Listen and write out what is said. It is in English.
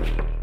you